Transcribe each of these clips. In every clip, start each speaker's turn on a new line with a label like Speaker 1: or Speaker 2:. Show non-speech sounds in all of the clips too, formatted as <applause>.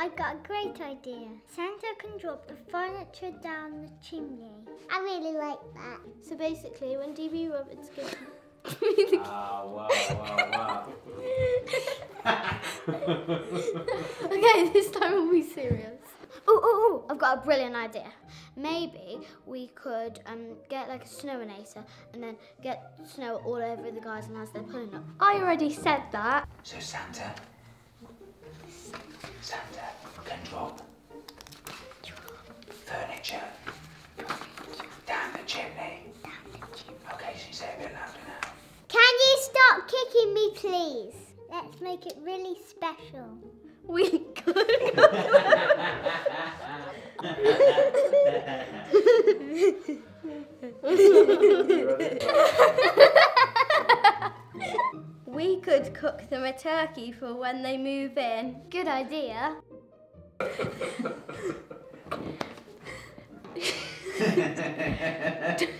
Speaker 1: I've got a great idea. Santa can drop the furniture down the chimney. I really like that.
Speaker 2: So basically, when DB Roberts gives <laughs>
Speaker 3: Ah, wow, wow, wow. <laughs>
Speaker 2: okay, this time we'll be serious. Oh, oh, oh, I've got a brilliant idea. Maybe we could um, get like a snowinator and then get snow all over the guys and as they're pulling up. I already said that.
Speaker 3: So Santa, Santa
Speaker 1: stop kicking me, please? Let's make it really special.
Speaker 2: We could. we could cook them a turkey for when they move in. Good idea. <laughs> <laughs>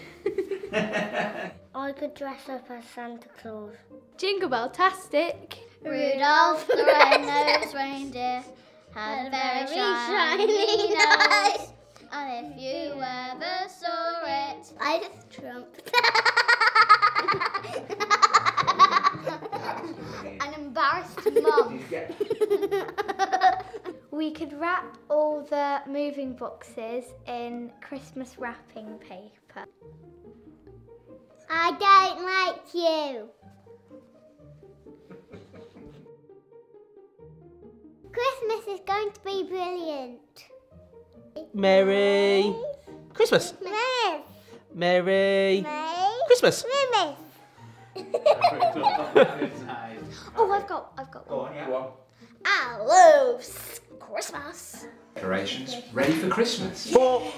Speaker 1: I could dress up as Santa Claus.
Speaker 2: Jingle bell tastic.
Speaker 1: Rudolph the red-nosed reindeer had a very shiny <laughs> nose. And if you ever saw it, I just trumped. <laughs> An embarrassed mum.
Speaker 2: We could wrap all the moving boxes in Christmas wrapping paper.
Speaker 1: I don't like you. Christmas is going to be brilliant.
Speaker 4: Merry Christmas.
Speaker 1: Miss,
Speaker 4: Merry
Speaker 1: May,
Speaker 4: Christmas.
Speaker 1: Miss. <laughs>
Speaker 2: Oh, I've got, I've got
Speaker 3: Go
Speaker 2: one.
Speaker 3: on, yeah. Go on.
Speaker 2: I love Christmas.
Speaker 3: Decorations ready for Christmas.
Speaker 4: Four.